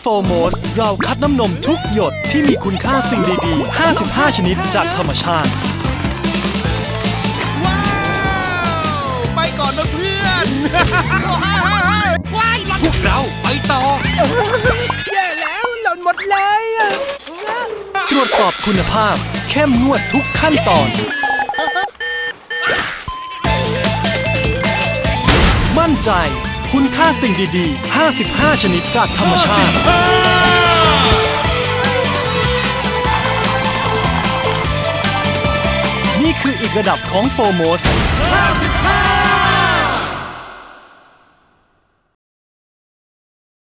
โฟโมสเราคัดน้ำนมทุกหยดที่มีคุณค่าสิ่งดีๆ 55 ชนิดจากธรรมชาติ ว้าว ไปก่อนนะเพื่อนว้ายหล่นพวกเราไปต่อ แย่แล้วหล่นหมดเลยอะตรวจสอบคุณภาพ เข้มงวดทุกขั้นตอน มั่นใจ คุณค่าสิ่งดีๆ 55 ชนิดจากธรรมชาติ นี่คืออีกระดับของโฟโมส 55